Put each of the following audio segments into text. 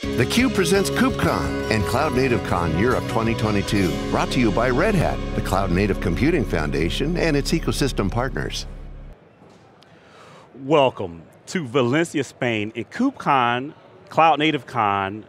theCUBE presents KubeCon and Cloud Native Con Europe 2022. Brought to you by Red Hat, the Cloud Native Computing Foundation and its ecosystem partners. Welcome to Valencia, Spain in KubeCon, Cloud Native Con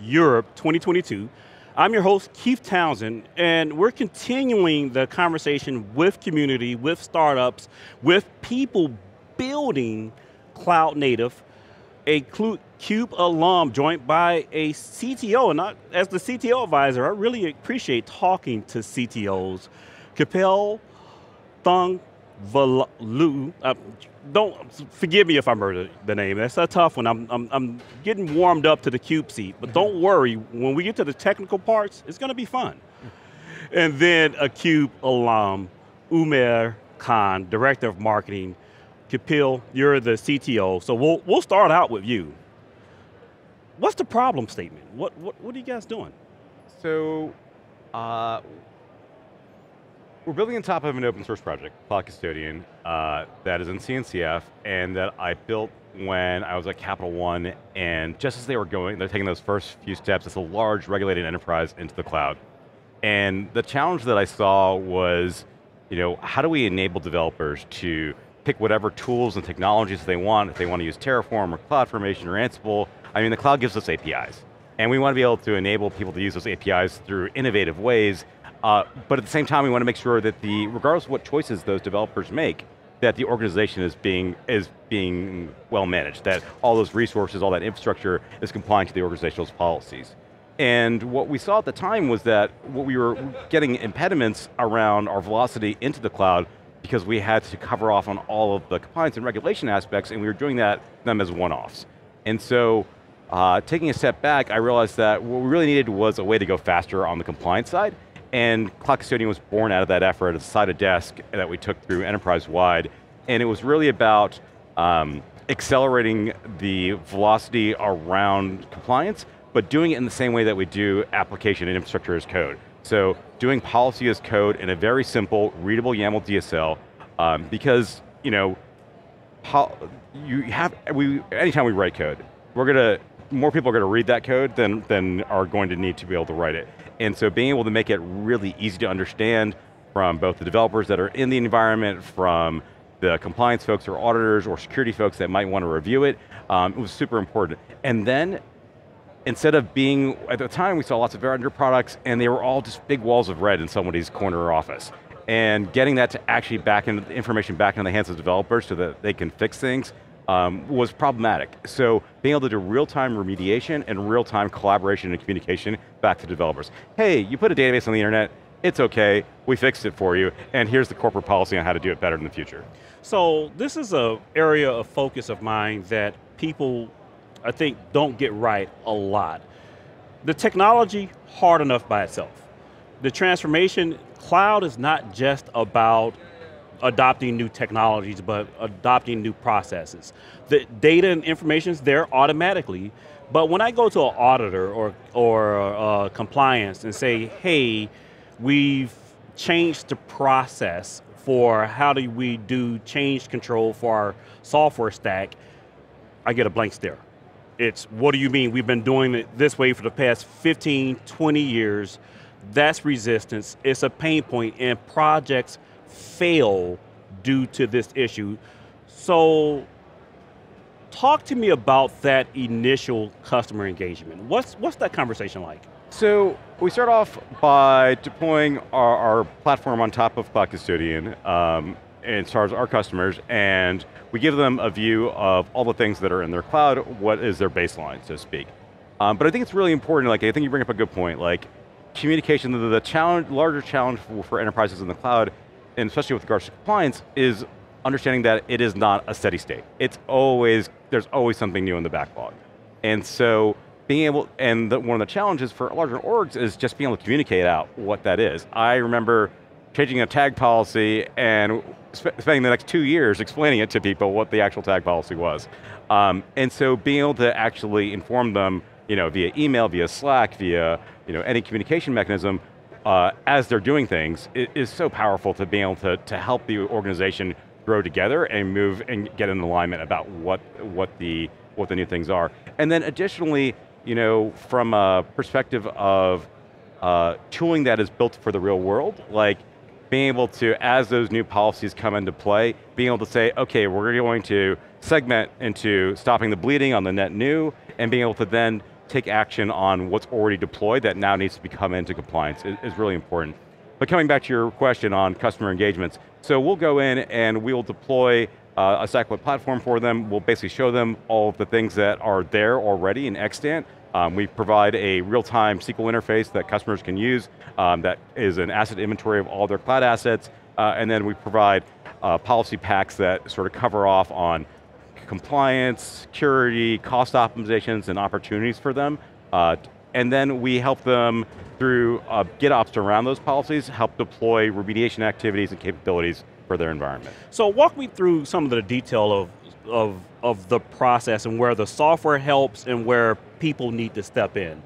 Europe 2022. I'm your host, Keith Townsend, and we're continuing the conversation with community, with startups, with people building cloud native, a CUBE alum joined by a CTO, and I, as the CTO advisor, I really appreciate talking to CTOs. Kapil Thung Valu, uh, don't, forgive me if I murdered the name, that's a tough one. I'm, I'm, I'm getting warmed up to the CUBE seat, but don't worry, when we get to the technical parts, it's going to be fun. And then a CUBE alum, Umair Khan, Director of Marketing. Kapil, you're the CTO, so we'll, we'll start out with you. What's the problem statement? What, what, what are you guys doing? So, uh, we're building on top of an open source project, Cloud Custodian, uh, that is in CNCF, and that I built when I was at Capital One, and just as they were going, they're taking those first few steps as a large regulated enterprise into the cloud. And the challenge that I saw was, you know, how do we enable developers to pick whatever tools and technologies they want, if they want to use Terraform or CloudFormation or Ansible, I mean the cloud gives us APIs. And we want to be able to enable people to use those APIs through innovative ways uh, but at the same time, we want to make sure that the, regardless of what choices those developers make, that the organization is being, is being well managed, that all those resources, all that infrastructure is complying to the organization's policies. And what we saw at the time was that what we were getting impediments around our velocity into the cloud because we had to cover off on all of the compliance and regulation aspects and we were doing that them as one-offs. And so uh, taking a step back, I realized that what we really needed was a way to go faster on the compliance side and Cloud Custodian was born out of that effort, a desk that we took through enterprise-wide, and it was really about um, accelerating the velocity around compliance, but doing it in the same way that we do application and infrastructure as code. So doing policy as code in a very simple, readable YAML DSL, um, because you know, you have we anytime we write code, we're going to more people are going to read that code than than are going to need to be able to write it. And so being able to make it really easy to understand from both the developers that are in the environment, from the compliance folks or auditors or security folks that might want to review it, um, it was super important. And then, instead of being, at the time we saw lots of vendor products and they were all just big walls of red in somebody's corner office. And getting that to actually back into the information back into the hands of developers so that they can fix things um, was problematic. So being able to do real-time remediation and real-time collaboration and communication back to developers. Hey, you put a database on the internet, it's okay, we fixed it for you, and here's the corporate policy on how to do it better in the future. So this is an area of focus of mine that people, I think, don't get right a lot. The technology, hard enough by itself. The transformation, cloud is not just about adopting new technologies, but adopting new processes. The data and information is there automatically, but when I go to an auditor or, or uh, compliance and say, hey, we've changed the process for how do we do change control for our software stack, I get a blank stare. It's, what do you mean? We've been doing it this way for the past 15, 20 years. That's resistance, it's a pain point, and projects fail due to this issue. So talk to me about that initial customer engagement. What's, what's that conversation like? So we start off by deploying our, our platform on top of Cloud Custodian um, far as our customers, and we give them a view of all the things that are in their cloud, what is their baseline, so to speak. Um, but I think it's really important, like I think you bring up a good point, like communication, the, the challenge, larger challenge for, for enterprises in the cloud and especially with regards to compliance, is understanding that it is not a steady state. It's always, there's always something new in the backlog. And so being able, and the, one of the challenges for larger orgs is just being able to communicate out what that is. I remember changing a tag policy and sp spending the next two years explaining it to people what the actual tag policy was. Um, and so being able to actually inform them you know, via email, via Slack, via you know, any communication mechanism, uh, as they're doing things it is so powerful to be able to, to help the organization grow together and move and get in alignment about what, what, the, what the new things are. And then additionally, you know, from a perspective of uh, tooling that is built for the real world, like being able to, as those new policies come into play, being able to say, okay, we're going to segment into stopping the bleeding on the net new, and being able to then take action on what's already deployed that now needs to become into compliance is, is really important. But coming back to your question on customer engagements, so we'll go in and we'll deploy uh, a Stacklet platform for them. We'll basically show them all of the things that are there already in extant. Um, we provide a real-time SQL interface that customers can use um, that is an asset inventory of all their cloud assets, uh, and then we provide uh, policy packs that sort of cover off on compliance, security, cost optimizations, and opportunities for them. Uh, and then we help them through uh, GitOps around those policies, help deploy remediation activities and capabilities for their environment. So walk me through some of the detail of, of, of the process and where the software helps and where people need to step in.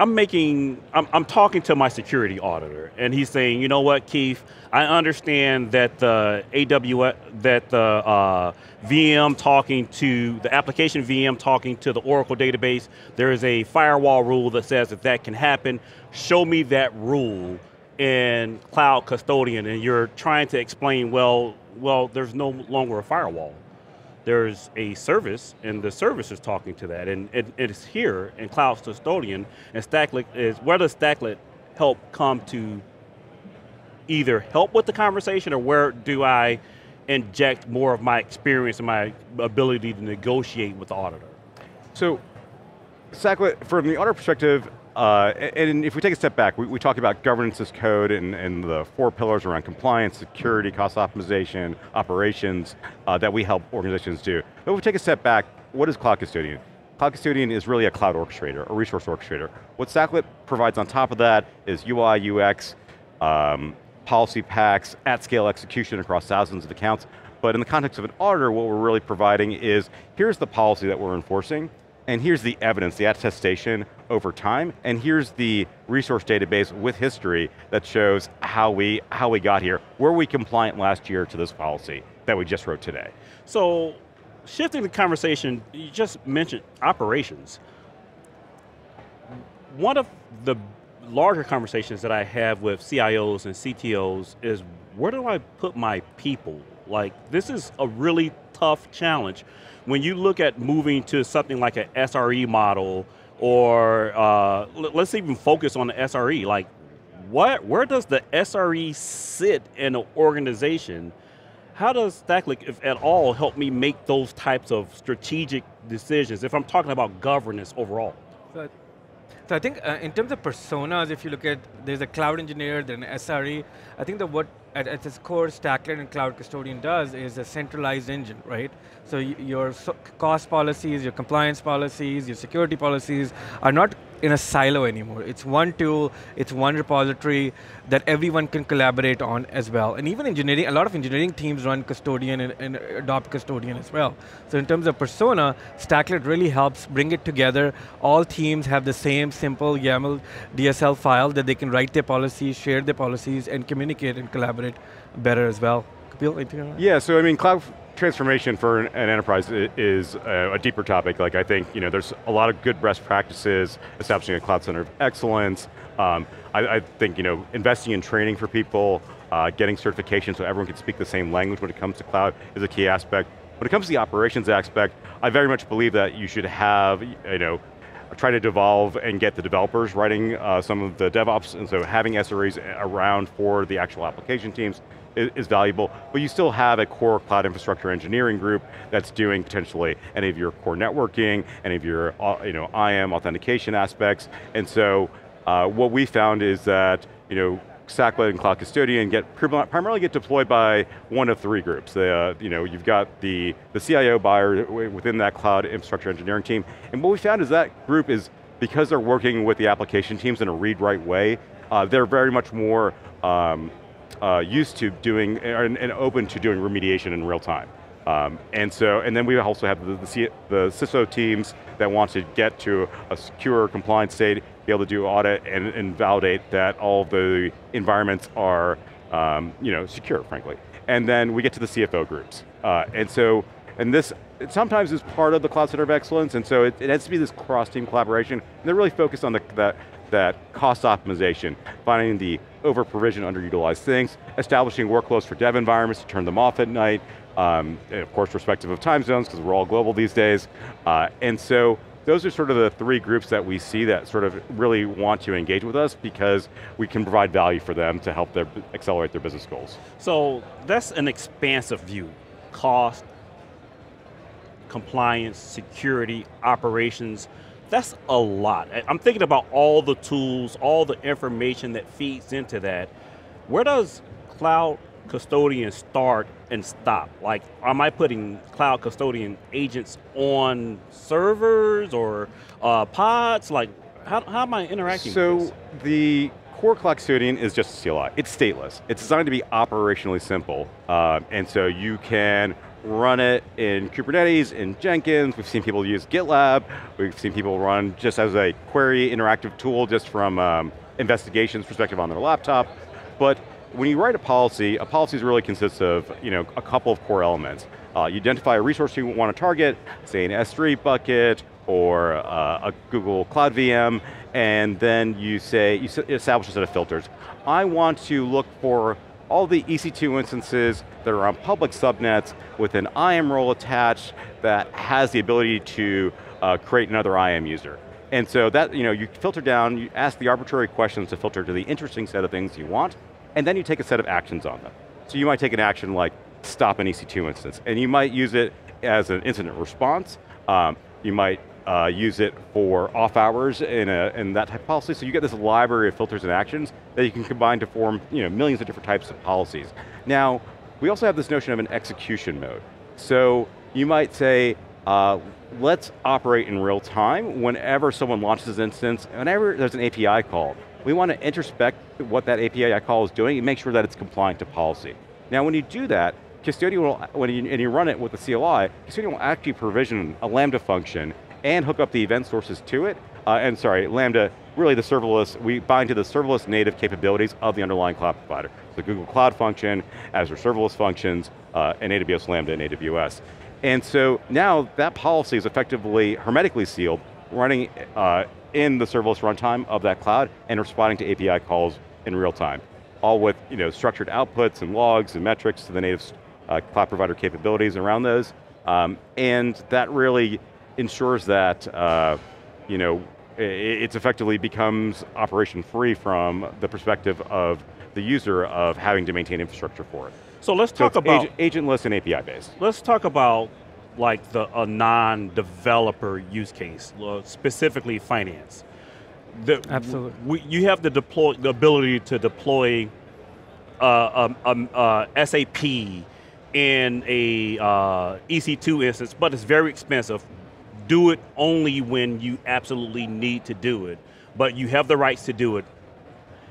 I'm making, I'm, I'm, talking to my security auditor, and he's saying, you know what, Keith, I understand that the AWS, that the uh, VM talking to, the application VM talking to the Oracle database, there is a firewall rule that says that that can happen. Show me that rule in Cloud Custodian, and you're trying to explain, well, well, there's no longer a firewall there's a service, and the service is talking to that, and it, it's here in Cloud Custodian, and Stacklet is, where does Stacklet help come to either help with the conversation, or where do I inject more of my experience and my ability to negotiate with the auditor? So, Stacklet, from the auditor perspective, uh, and if we take a step back, we, we talk about governance as code and, and, the four pillars around compliance, security, cost optimization, operations uh, that we help organizations do. But if we take a step back, what is Cloud Custodian? Cloud Custodian is really a cloud orchestrator, a resource orchestrator. What Stacklet provides on top of that is UI, UX, um, policy packs, at scale execution across thousands of accounts. But in the context of an auditor, what we're really providing is, here's the policy that we're enforcing, and here's the evidence, the attestation over time, and here's the resource database with history that shows how we, how we got here. Were we compliant last year to this policy that we just wrote today? So, shifting the conversation, you just mentioned operations. One of the larger conversations that I have with CIOs and CTOs is where do I put my people? Like, this is a really tough challenge. When you look at moving to something like an SRE model, or uh, let's even focus on the SRE, like, what, where does the SRE sit in an organization? How does Stacklet, if at all, help me make those types of strategic decisions if I'm talking about governance overall? So, I think uh, in terms of personas, if you look at, there's a cloud engineer, then an SRE, I think that what at, at its core Stacklet and Cloud Custodian does is a centralized engine, right? So your cost policies, your compliance policies, your security policies are not in a silo anymore. It's one tool, it's one repository that everyone can collaborate on as well. And even engineering, a lot of engineering teams run custodian and, and, adopt custodian as well. So in terms of persona, Stacklet really helps bring it together. All teams have the same simple YAML DSL file that they can write their policies, share their policies, and communicate and collaborate better as well. Kapil, anything Yeah, so I mean, cloud transformation for an enterprise is a deeper topic. Like I think, you know, there's a lot of good best practices, establishing a cloud center of excellence. Um, I, I, think, you know, investing in training for people, uh, getting certification so everyone can speak the same language when it comes to cloud is a key aspect. When it comes to the operations aspect, I very much believe that you should have, you know, try to devolve and get the developers writing uh, some of the DevOps, and so having SREs around for the actual application teams is, valuable, but you still have a core cloud infrastructure engineering group that's doing potentially any of your core networking, any of your uh, you know, IAM authentication aspects, and so uh, what we found is that you know, Stacklet and Cloud Custodian get primarily get deployed by one of three groups. uh, you know, you've got the, the CIO buyer within that cloud infrastructure engineering team, and what we found is that group is, because they're working with the application teams in a read-write way, uh, they're very much more um, uh, used to doing and, and, open to doing remediation in real time. Um, and so, and then we also have the, the, the CISO teams that want to get to a secure compliance state, be able to do audit and, and validate that all the environments are um, you know, secure, frankly. And then we get to the CFO groups. Uh, and so, and this it sometimes is part of the Cloud Center of Excellence, and so it, it has to be this cross-team collaboration. And they're really focused on the, that, that cost optimization, finding the over-provision, underutilized things, establishing workloads for dev environments to turn them off at night, um, of course respective of time zones, because we're all global these days. Uh, and so those are sort of the three groups that we see that sort of really want to engage with us because we can provide value for them to help their, accelerate their business goals. So that's an expansive view. Cost, compliance, security, operations, that's a lot. I'm thinking about all the tools, all the information that feeds into that. Where does cloud custodian start and stop? Like, am I putting cloud custodian agents on servers or uh, pods? Like, how, how am I interacting so the core cloud custodian is just a CLI. It's stateless. It's designed to be operationally simple. Uh, and so you can run it in Kubernetes, in Jenkins, we've seen people use GitLab, we've seen people run just as a query interactive tool just from um, investigations perspective on their laptop. But when you write a policy, a policy really consists of you know, a couple of core elements. Uh, you identify a resource you want to target, say an S3 bucket, or uh, a Google Cloud VM, and then you say, you establish a set of filters. I want to look for all the EC2 instances that are on public subnets with an IAM role attached that has the ability to uh, create another IAM user. And so that, you know, you filter down, you ask the arbitrary questions to filter to the interesting set of things you want, and then you take a set of actions on them. So you might take an action like stop an EC2 instance, and you might use it as an incident response. Um, you might uh, use it for off hours in, a, in that type of policy. So you get this library of filters and actions that you can combine to form you know, millions of different types of policies. Now, we also have this notion of an execution mode. So you might say, uh, let's operate in real time whenever someone launches an instance, whenever there's an API call. We want to introspect what that API call is doing and make sure that it's compliant to policy. Now when you do that, Custodian will, when you, and you run it with the CLI, Custodian will actually provision a Lambda function and hook up the event sources to it. Uh, and sorry, Lambda, really the serverless, we bind to the serverless native capabilities of the underlying cloud provider. The Google Cloud Function, Azure Serverless Functions, uh, and AWS Lambda and AWS. And so now that policy is effectively hermetically sealed, running uh, in the serverless runtime of that cloud and responding to API calls in real time. All with you know, structured outputs and logs and metrics to the native uh, cloud provider capabilities around those. Um, and that really ensures that uh, you know, it effectively becomes operation free from the perspective of the user of having to maintain infrastructure for it. So let's talk so about agent, agentless and API based. Let's talk about like the a non-developer use case, specifically finance. The, Absolutely. We, you have the deploy the ability to deploy uh, um, um, uh, SAP in a uh, EC2 instance, but it's very expensive do it only when you absolutely need to do it, but you have the rights to do it.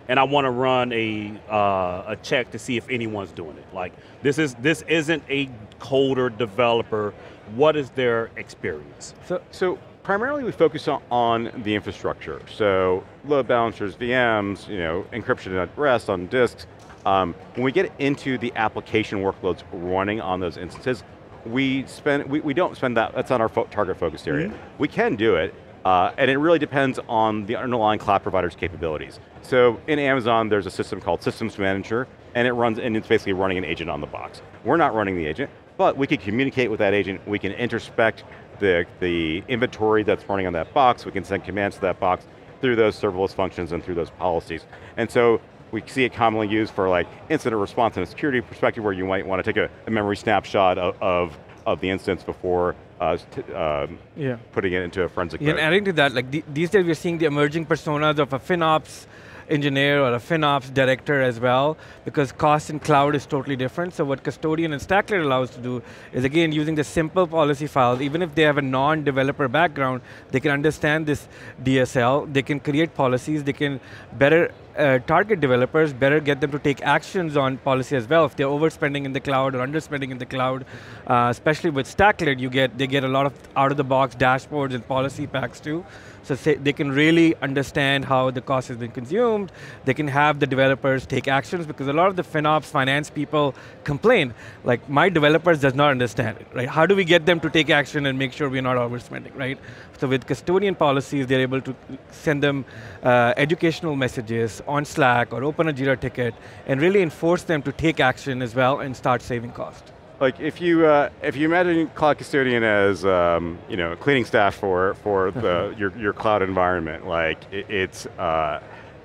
And I want to run a uh, a check to see if anyone's doing it. Like this is this isn't a coder developer. What is their experience? So, so primarily we focus on, on the infrastructure. So load balancers, VMs, you know, encryption at rest on disks. Um, when we get into the application workloads running on those instances, we spend, we, we don't spend that, that's not our fo target focus area. Mm -hmm. We can do it, uh, and it really depends on the underlying cloud provider's capabilities. So in Amazon, there's a system called Systems Manager, and it runs, and it's basically running an agent on the box. We're not running the agent, but we can communicate with that agent, we can introspect the, the inventory that's running on that box, we can send commands to that box through those serverless functions and through those policies. And so we see it commonly used for like incident response and a security perspective where you might want to take a, a memory snapshot of, of, of, the instance before uh, um, yeah. putting it into a forensic yeah, And adding to that, like the, these days we're seeing the emerging personas of a FinOps engineer or a FinOps director as well, because cost in cloud is totally different. So what Custodian and Stacklet allows to do is again using the simple policy files, even if they have a non-developer background, they can understand this DSL, they can create policies, they can better uh, target developers, better get them to take actions on policy as well. If they're overspending in the cloud or underspending in the cloud, uh, especially with Stacklet, you get they get a lot of out-of-the-box dashboards and policy packs too. So they can really understand how the cost has been consumed, they can have the developers take actions because a lot of the FinOps, finance people complain, like my developers does not understand it, right? How do we get them to take action and make sure we're not overspending, right? So with custodian policies, they're able to send them uh, educational messages on Slack or open a Jira ticket and really enforce them to take action as well and start saving cost. Like if you uh, if you imagine cloud custodian as um, you know cleaning staff for for the your your cloud environment, like it, it's uh,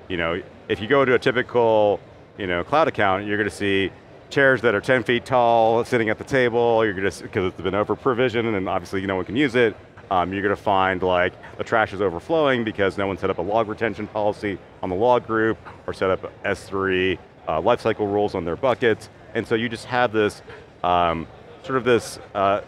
you know if you go to a typical you know cloud account, you're going to see chairs that are 10 feet tall sitting at the table. You're going to because it's been over provisioned and obviously no one can use it. Um, you're going to find like the trash is overflowing because no one set up a log retention policy on the log group or set up S3 uh, lifecycle rules on their buckets. And so you just have this um, sort of this, uh,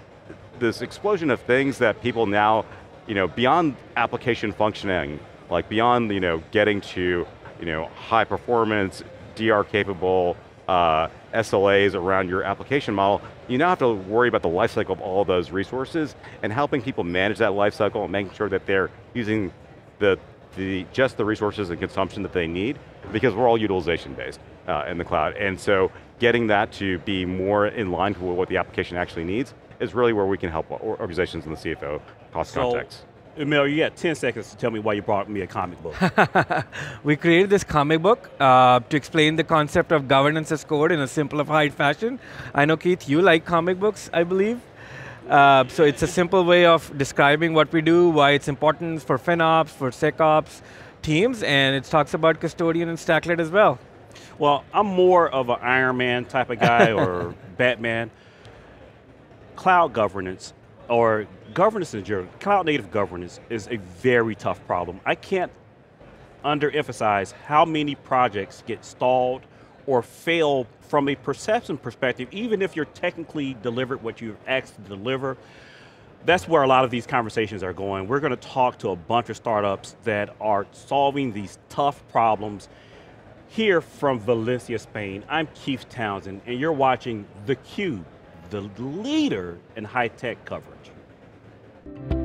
this explosion of things that people now, you know, beyond application functioning, like beyond, you know, getting to, you know, high performance, DR capable, uh, SLAs around your application model, you now have to worry about the lifecycle of all those resources and helping people manage that lifecycle and making sure that they're using the, the, just the resources and consumption that they need because we're all utilization based uh, in the cloud. And so getting that to be more in line with what the application actually needs is really where we can help organizations in the CFO cost so, context. Emil, you got 10 seconds to tell me why you brought me a comic book. we created this comic book uh, to explain the concept of governance as code in a simplified fashion. I know, Keith, you like comic books, I believe. Uh, so it's a simple way of describing what we do, why it's important for FinOps, for SecOps teams, and it talks about custodian and Stacklet as well. Well, I'm more of an Iron Man type of guy or Batman. Cloud governance or governance in general, cloud native governance is a very tough problem. I can't underemphasize how many projects get stalled or fail from a perception perspective, even if you're technically delivered what you've asked to deliver. That's where a lot of these conversations are going. We're going to talk to a bunch of startups that are solving these tough problems here from Valencia, Spain, I'm Keith Townsend, and you're watching theCUBE, the leader in high-tech coverage. Thank you.